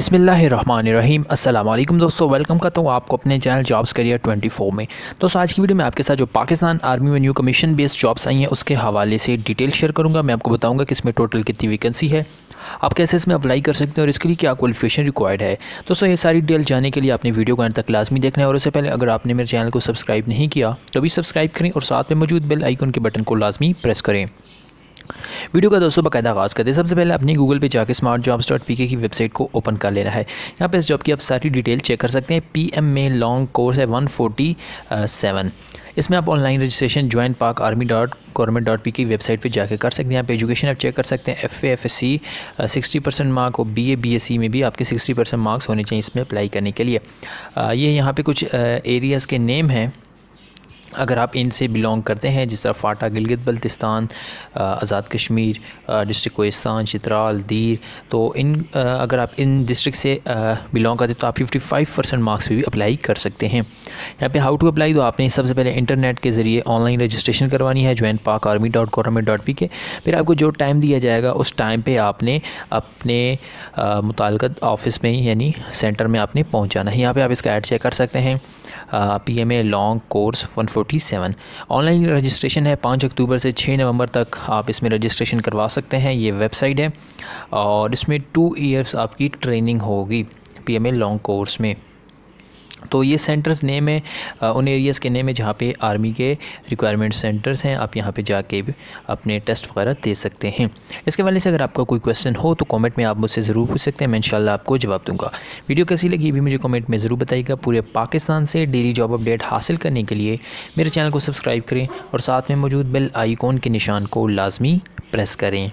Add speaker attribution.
Speaker 1: بسم اللہ الرحمن الرحیم۔ السلام علیکم دوستو، ویلکم کرتا ہوں آپ کو اپنے چینل جابز کریئر 24 میں۔ دوستو، آج کی ویڈیو میں آپ کے ساتھ جو پاکستان آرمی میں نیو کمیشن بیس جابز آئی ہیں، اس کے حوالے سے ڈیٹیل شیئر کروں گا۔ میں آپ کو بتاؤں گا کہ اس میں ٹوٹل کتنی ویکنسی ہے۔ آپ کیسے اس میں اپلائی کر سکتے ہیں اور اس کے لیے کیا کوالیفیکیشن ریکوائرڈ ہے۔ دوستو، یہ ساری ڈیٹیل جانے کے لیے آپ نے ویڈیو کو تک لازمی دیکھنا ہے۔ اور اس سے پہلے، اگر آپ نے میرے چینل کو سبسکرائب نہیں کیا، تو بھی سبسکرائب کریں اور ساتھ میں موجود بیل آئیکن کے بٹن کو لازمی پریس کریں۔ ویڈیو کا دوستوں باقاعدہ آغاز کرتے ہیں۔ سب سے پہلے اپنی گوگل پہ جا کے اسمارٹ جابس ڈاٹ پی کے کی ویب سائٹ کو اوپن کر لینا ہے۔ یہاں پہ اس جاب کی آپ ساری ڈیٹیل چیک کر سکتے ہیں۔ پی ایم میں لانگ کورس ہے ون فورٹی سیون اس میں آپ online registration join Pak army dot government dot P کی ویب سائٹ پہ جا کے کر سکتے ہیں۔ یہاں پہ ایجوکیشن آپ چیک کر سکتے ہیں۔ F A F S C sixty percent mark اور B A B S C میں بھی آپ کے سکسٹی پرسینٹ مارکس ہونے چاہیے اس میں اپلائی کرنے کے لیے۔ یہ یہاں پہ کچھ ایریاز کے نیم ہیں۔ اگر آپ ان سے بلونگ کرتے ہیں، جس طرح فاٹا، گلگت بلتستان آزاد کشمیر ڈسٹرک کوہستان، چترال، دیر، تو ان اگر آپ ان ڈسٹرک سے بلونگ کرتے تو آپ ففٹی فائیو پرسینٹ مارکس بھی اپلائی کر سکتے ہیں۔ یہاں پہ ہاؤ ٹو اپلائی تو آپ نے سب سے پہلے انٹرنیٹ کے ذریعے آن لائن رجسٹریشن کروانی ہے join Pak army dot government dot P K. پھر آپ کو جو ٹائم دیا جائے گا، اس ٹائم پہ آپ نے اپنے متعلقہ آفس میں یعنی سینٹر میں آپ نے پہنچانا ہے۔ یہاں پہ آپ اس کا ایڈ چیک کر سکتے ہیں۔ P M A long course one forty seven online registration ہے پانچ اکتوبر سے چھ نومبر تک آپ اس میں رجسٹریشن کروا سکتے ہیں، یہ ویب سائٹ ہے اور اس میں ٹو ایئرس آپ کی ٹریننگ ہوگی P M A long course میں۔ تو یہ سینٹرز نیم ہے ان ایریاز کے نیم ہے جہاں پہ آرمی کے ریکوائرمنٹ سینٹرز ہیں، آپ یہاں پہ جا کے بھی اپنے ٹیسٹ وغیرہ دے سکتے ہیں۔ اس کے والے سے اگر آپ کا کوئی کویسچن ہو تو کامنٹ میں آپ مجھ سے ضرور پوچھ سکتے ہیں، میں انشاءاللہ آپ کو جواب دوں گا۔ ویڈیو کیسی لگی؟ یہ بھی مجھے کامنٹ میں ضرور بتائیے گا۔ پورے پاکستان سے ڈیلی جاب اپڈیٹ حاصل کرنے کے لیے میرے چینل کو سبسکرائب کریں اور ساتھ میں موجود بیل آئیکن کے نشان کو لازمی پریس کریں۔